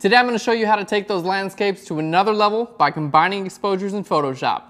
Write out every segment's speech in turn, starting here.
Today I'm going to show you how to take those landscapes to another level by combining exposures in Photoshop.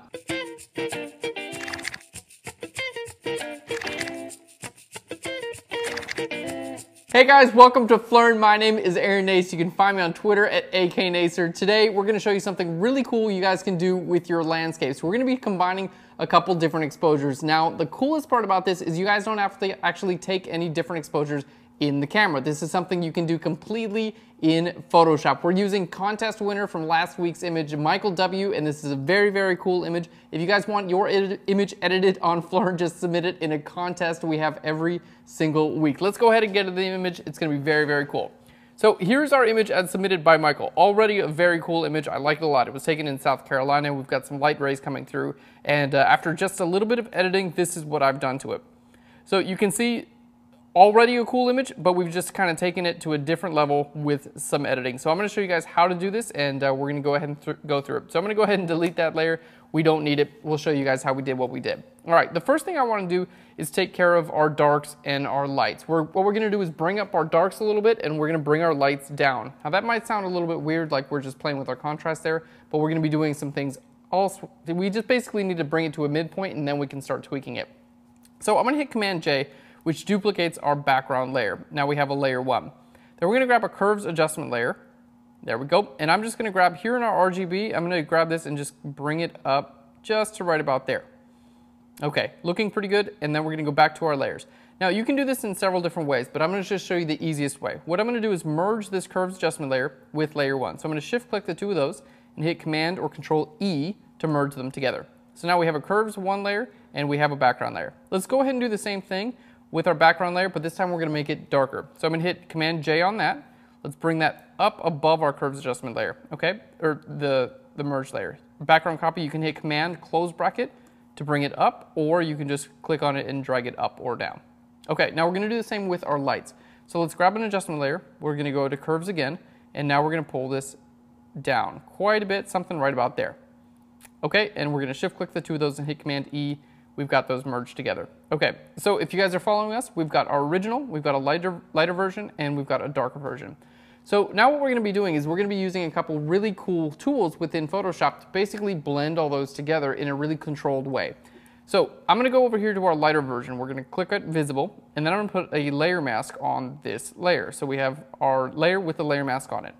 Hey guys, welcome to Phlearn. My name is Aaron Nace. You can find me on Twitter at aknace. Today we're going to show you something really cool you guys can do with your landscapes. We're going to be combining a couple different exposures. Now, the coolest part about this is you guys don't have to actually take any different exposures in the camera. This is something you can do completely in Photoshop. We're using contest winner from last week's image, Michael W, and this is a very, very cool image. If you guys want your image edited on Phlearn, just submit it in a contest we have every single week. Let's go ahead and get to the image. It's gonna be very, very cool. So here's our image as submitted by Michael. Already a very cool image. I like it a lot. It was taken in South Carolina. We've got some light rays coming through. And uh, after just a little bit of editing, this is what I've done to it. So you can see already a cool image, but we've just kind of taken it to a different level with some editing. So I'm going to show you guys how to do this, and uh, we're going to go ahead and th go through it. So I'm going to go ahead and delete that layer. We don't need it. We'll show you guys how we did what we did. All right, the first thing I want to do is take care of our darks and our lights. We're, what we're going to do is bring up our darks a little bit, and we're going to bring our lights down. Now that might sound a little bit weird, like we're just playing with our contrast there, but we're going to be doing some things also. We just basically need to bring it to a midpoint, and then we can start tweaking it. So I'm going to hit Command J, which duplicates our background layer. Now we have a layer one. Then we're gonna grab a curves adjustment layer. There we go. And I'm just gonna grab here in our RGB, I'm gonna grab this and just bring it up just to right about there. Okay, looking pretty good. And then we're gonna go back to our layers. Now you can do this in several different ways, but I'm gonna just show you the easiest way. What I'm gonna do is merge this curves adjustment layer with layer one. So I'm gonna shift click the two of those and hit command or control E to merge them together. So now we have a curves one layer and we have a background layer. Let's go ahead and do the same thing with our background layer, but this time we're gonna make it darker. So I'm gonna hit Command J on that. Let's bring that up above our curves adjustment layer, okay? Or the, the merge layer. Background copy, you can hit Command close bracket to bring it up, or you can just click on it and drag it up or down. Okay, now we're gonna do the same with our lights. So let's grab an adjustment layer. We're gonna go to curves again, and now we're gonna pull this down quite a bit, something right about there. Okay, and we're gonna shift click the two of those and hit Command E we've got those merged together. Okay, so if you guys are following us, we've got our original, we've got a lighter, lighter version, and we've got a darker version. So now what we're gonna be doing is we're gonna be using a couple really cool tools within Photoshop to basically blend all those together in a really controlled way. So I'm gonna go over here to our lighter version. We're gonna click at visible, and then I'm gonna put a layer mask on this layer. So we have our layer with the layer mask on it.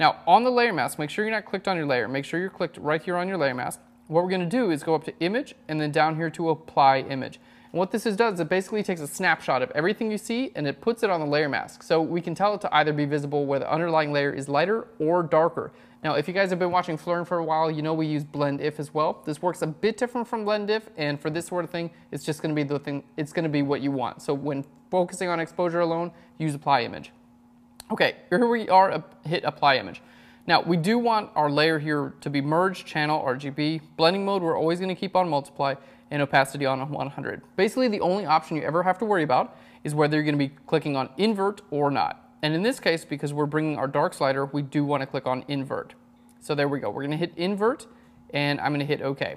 Now on the layer mask, make sure you're not clicked on your layer. Make sure you're clicked right here on your layer mask what we're going to do is go up to image and then down here to apply image. And what this is does, it basically takes a snapshot of everything you see and it puts it on the layer mask. So we can tell it to either be visible where the underlying layer is lighter or darker. Now, if you guys have been watching Phlearn for a while, you know we use blend if as well. This works a bit different from blend if, and for this sort of thing, it's just gonna be the thing, it's gonna be what you want. So when focusing on exposure alone, use apply image. Okay, here we are, hit apply image. Now, we do want our layer here to be merged, channel, RGB. Blending mode, we're always gonna keep on multiply and opacity on 100. Basically, the only option you ever have to worry about is whether you're gonna be clicking on invert or not. And in this case, because we're bringing our dark slider, we do wanna click on invert. So there we go. We're gonna hit invert and I'm gonna hit okay.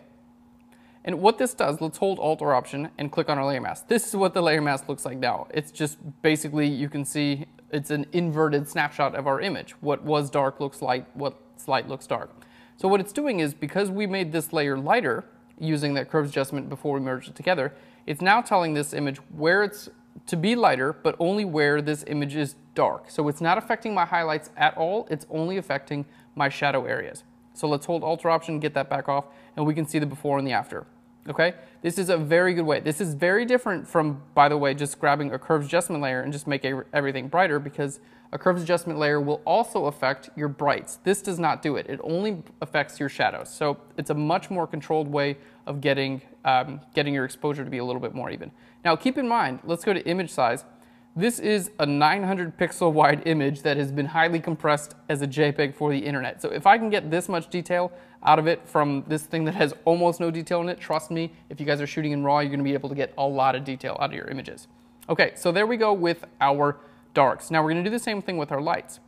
And what this does, let's hold Alt or Option and click on our layer mask. This is what the layer mask looks like now. It's just basically, you can see it's an inverted snapshot of our image. What was dark looks light, what's light looks dark. So what it's doing is because we made this layer lighter using that curves adjustment before we merged it together, it's now telling this image where it's to be lighter, but only where this image is dark. So it's not affecting my highlights at all, it's only affecting my shadow areas. So let's hold Alt or Option, get that back off, and we can see the before and the after. Okay, this is a very good way. This is very different from, by the way, just grabbing a curves adjustment layer and just make everything brighter because a curves adjustment layer will also affect your brights. This does not do it. It only affects your shadows. So it's a much more controlled way of getting, um, getting your exposure to be a little bit more even. Now keep in mind, let's go to image size. This is a 900 pixel wide image that has been highly compressed as a JPEG for the internet. So if I can get this much detail out of it from this thing that has almost no detail in it, trust me, if you guys are shooting in RAW, you're gonna be able to get a lot of detail out of your images. Okay, so there we go with our darks. Now we're gonna do the same thing with our lights.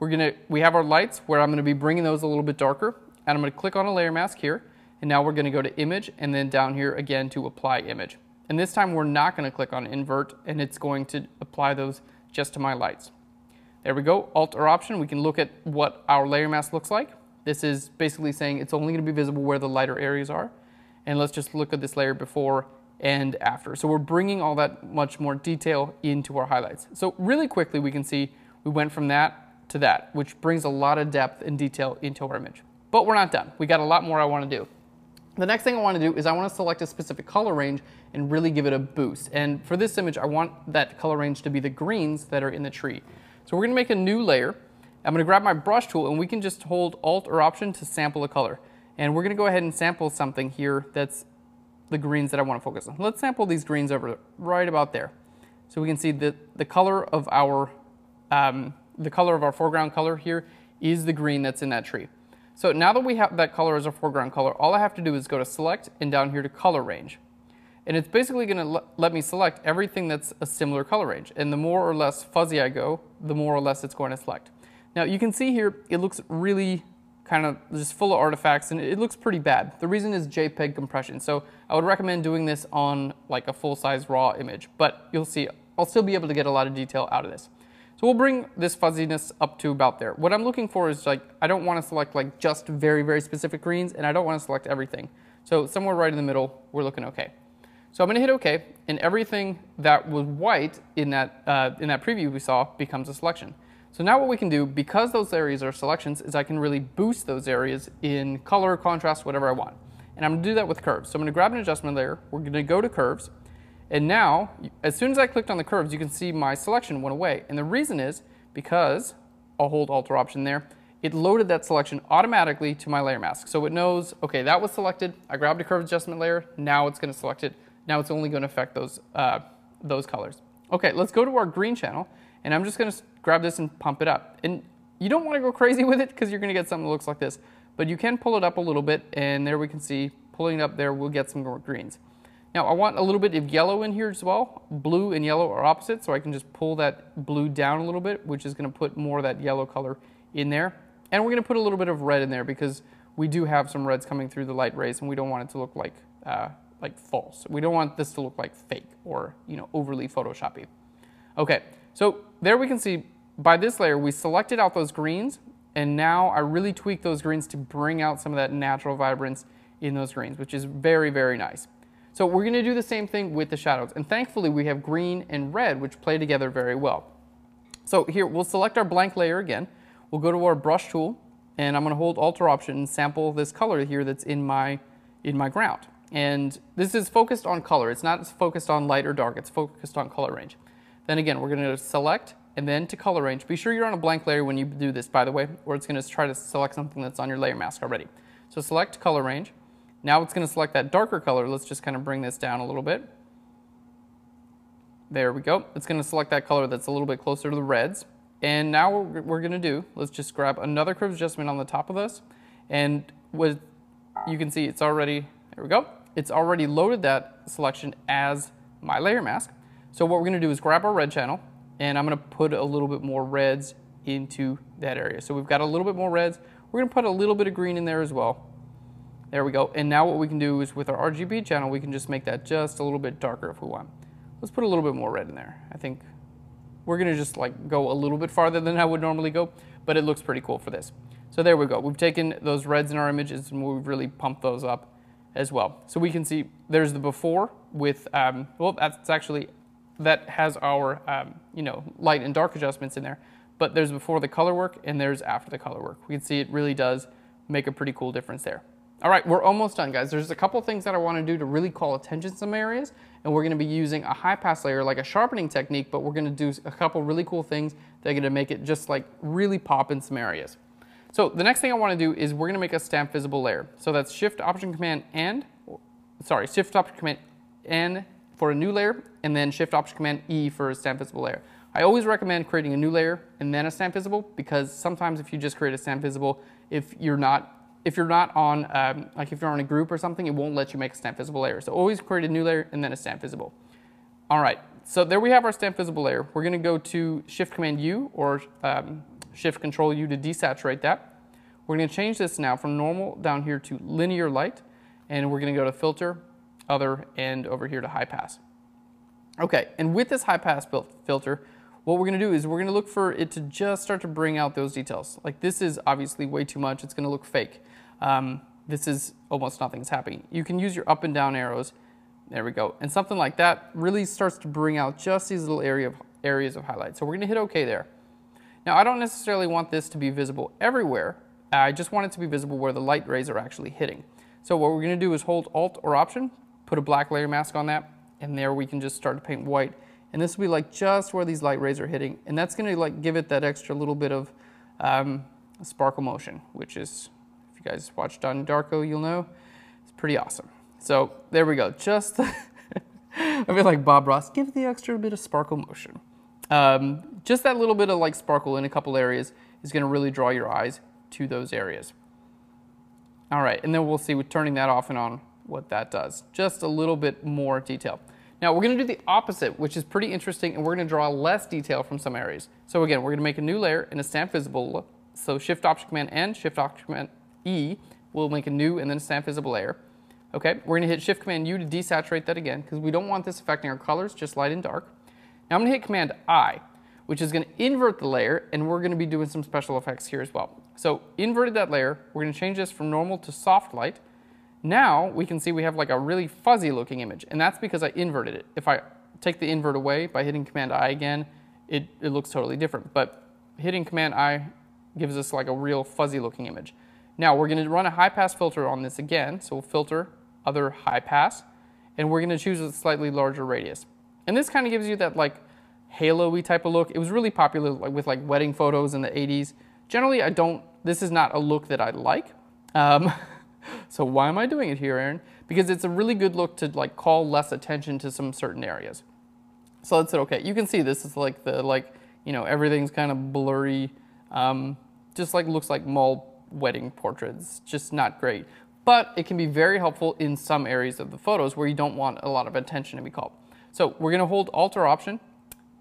We're gonna, we have our lights where I'm gonna be bringing those a little bit darker, and I'm gonna click on a layer mask here, and now we're gonna go to image, and then down here again to apply image. And this time we're not going to click on invert and it's going to apply those just to my lights. There we go, Alt or Option. We can look at what our layer mask looks like. This is basically saying it's only going to be visible where the lighter areas are. And let's just look at this layer before and after. So we're bringing all that much more detail into our highlights. So really quickly we can see we went from that to that, which brings a lot of depth and detail into our image. But we're not done. We got a lot more I want to do. The next thing I want to do is I want to select a specific color range and really give it a boost. And for this image, I want that color range to be the greens that are in the tree. So we're going to make a new layer. I'm going to grab my brush tool and we can just hold Alt or Option to sample a color. And we're going to go ahead and sample something here that's the greens that I want to focus on. Let's sample these greens over right about there. So we can see that the color of our um, the color of our foreground color here is the green that's in that tree. So now that we have that color as a foreground color, all I have to do is go to select and down here to color range. And it's basically going to let me select everything that's a similar color range. And the more or less fuzzy I go, the more or less it's going to select. Now you can see here, it looks really kind of just full of artifacts and it looks pretty bad. The reason is JPEG compression. So I would recommend doing this on like a full size raw image, but you'll see I'll still be able to get a lot of detail out of this. So we'll bring this fuzziness up to about there. What I'm looking for is like, I don't want to select like just very, very specific greens and I don't want to select everything. So somewhere right in the middle, we're looking okay. So I'm going to hit OK, and everything that was white in that, uh, in that preview we saw becomes a selection. So now what we can do, because those areas are selections, is I can really boost those areas in color, contrast, whatever I want. And I'm going to do that with curves. So I'm going to grab an adjustment layer. We're going to go to curves. And now, as soon as I clicked on the curves, you can see my selection went away. And the reason is because, I'll hold Alt or Option there, it loaded that selection automatically to my layer mask. So it knows, okay, that was selected. I grabbed a curve adjustment layer. Now it's going to select it now it's only going to affect those, uh, those colors. Okay, let's go to our green channel, and I'm just going to grab this and pump it up. And you don't want to go crazy with it because you're going to get something that looks like this, but you can pull it up a little bit, and there we can see, pulling it up there, we'll get some more greens. Now I want a little bit of yellow in here as well. Blue and yellow are opposite, so I can just pull that blue down a little bit, which is going to put more of that yellow color in there. And we're going to put a little bit of red in there because we do have some reds coming through the light rays, and we don't want it to look like uh, like false. We don't want this to look like fake or you know overly photoshoppy. Okay, so there we can see by this layer we selected out those greens and now I really tweak those greens to bring out some of that natural vibrance in those greens, which is very, very nice. So we're gonna do the same thing with the shadows. And thankfully we have green and red, which play together very well. So here, we'll select our blank layer again. We'll go to our brush tool and I'm gonna hold Alt or Option and sample this color here that's in my, in my ground. And this is focused on color. It's not focused on light or dark. It's focused on color range. Then again, we're going to select and then to color range. Be sure you're on a blank layer when you do this, by the way, or it's going to try to select something that's on your layer mask already. So select color range. Now it's going to select that darker color. Let's just kind of bring this down a little bit. There we go. It's going to select that color that's a little bit closer to the reds. And now what we're going to do, let's just grab another curve adjustment on the top of this. And what you can see, it's already, there we go it's already loaded that selection as my layer mask. So what we're gonna do is grab our red channel and I'm gonna put a little bit more reds into that area. So we've got a little bit more reds. We're gonna put a little bit of green in there as well. There we go. And now what we can do is with our RGB channel, we can just make that just a little bit darker if we want. Let's put a little bit more red in there. I think we're gonna just like go a little bit farther than I would normally go, but it looks pretty cool for this. So there we go. We've taken those reds in our images and we've really pumped those up as well. So we can see there's the before with, um, well, that's actually, that has our, um, you know, light and dark adjustments in there. But there's before the color work and there's after the color work. We can see it really does make a pretty cool difference there. All right, we're almost done, guys. There's a couple things that I want to do to really call attention to some areas, and we're going to be using a high pass layer like a sharpening technique, but we're going to do a couple really cool things that are going to make it just like really pop in some areas. So the next thing I want to do is we're going to make a stamp visible layer. So that's Shift Option Command and, sorry, Shift Option Command N for a new layer, and then Shift Option Command E for a stamp visible layer. I always recommend creating a new layer and then a stamp visible because sometimes if you just create a stamp visible, if you're not if you're not on um, like if you're on a group or something, it won't let you make a stamp visible layer. So always create a new layer and then a stamp visible. All right, so there we have our stamp visible layer. We're going to go to Shift Command U or um, Shift Control U to desaturate that. We're going to change this now from normal down here to linear light, and we're going to go to filter, other, and over here to high pass. Okay, and with this high pass filter, what we're gonna do is we're gonna look for it to just start to bring out those details. Like this is obviously way too much, it's gonna look fake. Um, this is almost nothing's happening. You can use your up and down arrows, there we go. And something like that really starts to bring out just these little area of, areas of highlight. So we're gonna hit okay there. Now I don't necessarily want this to be visible everywhere, I just want it to be visible where the light rays are actually hitting. So what we're gonna do is hold Alt or Option, put a black layer mask on that, and there we can just start to paint white and this will be like just where these light rays are hitting. And that's gonna like give it that extra little bit of um, sparkle motion, which is, you guys watch Donnie Darko, you'll know, it's pretty awesome. So there we go, just, I feel like Bob Ross, give the extra bit of sparkle motion. Um, just that little bit of like sparkle in a couple areas is gonna really draw your eyes to those areas. All right, and then we'll see with turning that off and on what that does. Just a little bit more detail. Now we're going to do the opposite, which is pretty interesting, and we're going to draw less detail from some areas. So again, we're going to make a new layer in a stamp visible. So Shift Option Command N, Shift Option Command E will make a new and then stamp visible layer. Okay, we're going to hit Shift Command U to desaturate that again because we don't want this affecting our colors, just light and dark. Now I'm to hit Command I, which is going to invert the layer, and we're going to be doing some special effects here as well. So inverted that layer, we're going to change this from normal to soft light. Now we can see we have like a really fuzzy looking image, and that's because I inverted it. If I take the invert away by hitting Command I again, it, it looks totally different. But hitting Command I gives us like a real fuzzy looking image. Now we're going to run a high pass filter on this again. So we'll filter other high pass, and we're going to choose a slightly larger radius. And this kind of gives you that like halo-y type of look. It was really popular like, with like wedding photos in the 80s. Generally, I don't, this is not a look that I like. Um, So why am I doing it here, Aaron? Because it's a really good look to like call less attention to some certain areas. So let's say, okay, you can see this is like the, like, you know, everything's kind of blurry. Um, just like looks like mall wedding portraits, just not great. But it can be very helpful in some areas of the photos where you don't want a lot of attention to be called. So we're gonna hold Alt or Option,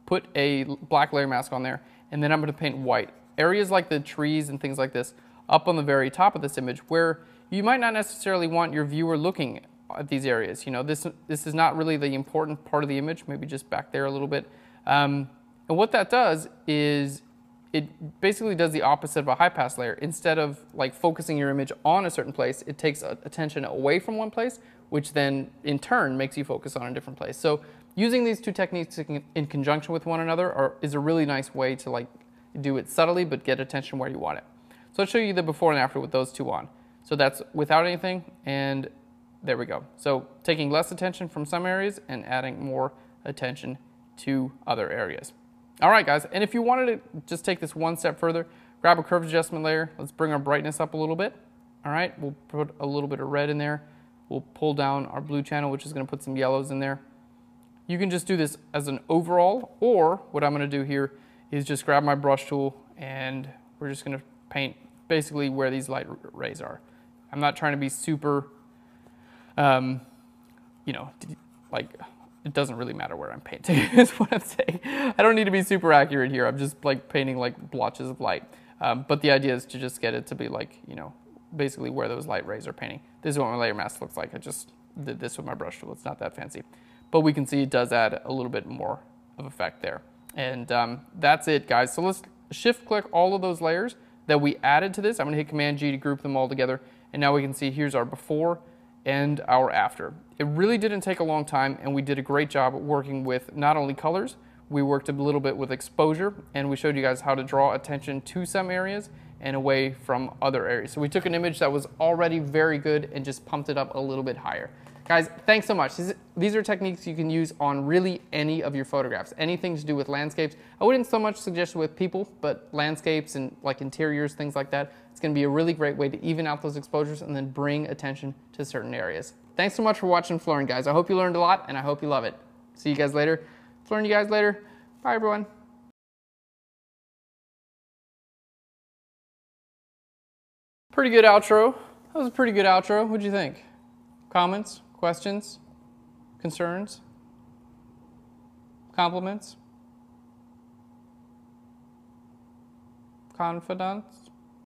put a black layer mask on there, and then I'm gonna paint white. Areas like the trees and things like this up on the very top of this image where you might not necessarily want your viewer looking at these areas. You know, this, this is not really the important part of the image, maybe just back there a little bit. Um, and what that does is it basically does the opposite of a high pass layer. Instead of like focusing your image on a certain place, it takes attention away from one place, which then in turn makes you focus on a different place. So using these two techniques in conjunction with one another are, is a really nice way to like do it subtly but get attention where you want it. So I'll show you the before and after with those two on. So that's without anything, and there we go. So taking less attention from some areas and adding more attention to other areas. All right, guys, and if you wanted to just take this one step further, grab a curve adjustment layer. Let's bring our brightness up a little bit. All right, we'll put a little bit of red in there. We'll pull down our blue channel, which is gonna put some yellows in there. You can just do this as an overall, or what I'm gonna do here is just grab my brush tool and we're just gonna paint basically where these light rays are. I'm not trying to be super, um, you know, like it doesn't really matter where I'm painting is what I'm saying. I don't need to be super accurate here. I'm just like painting like blotches of light. Um, but the idea is to just get it to be like, you know, basically where those light rays are painting. This is what my layer mask looks like. I just did this with my brush tool. It's not that fancy. But we can see it does add a little bit more of effect there. And um, that's it, guys. So let's shift click all of those layers that we added to this. I'm gonna hit Command G to group them all together. And now we can see here's our before and our after. It really didn't take a long time and we did a great job working with not only colors, we worked a little bit with exposure and we showed you guys how to draw attention to some areas and away from other areas. So we took an image that was already very good and just pumped it up a little bit higher. Guys, thanks so much. These are techniques you can use on really any of your photographs. Anything to do with landscapes. I wouldn't so much suggest with people, but landscapes and like interiors, things like that. It's gonna be a really great way to even out those exposures and then bring attention to certain areas. Thanks so much for watching Phlearn, guys. I hope you learned a lot and I hope you love it. See you guys later. Phlearn you guys later. Bye, everyone. Pretty good outro. That was a pretty good outro. What'd you think? Comments? Questions? Concerns? Compliments? Confidants?